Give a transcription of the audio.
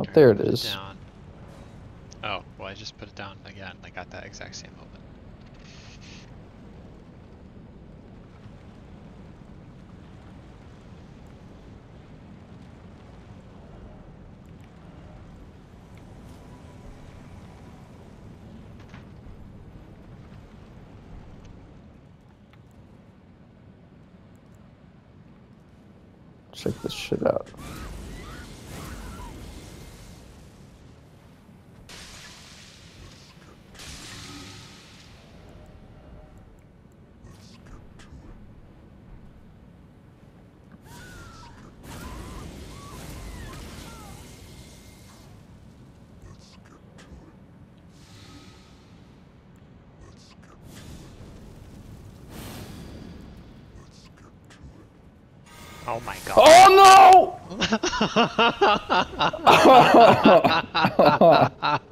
Oh, there it is. Down. Oh, well, I just put it down again, like at that exact same moment. Check this shit out. Oh my god. Oh no!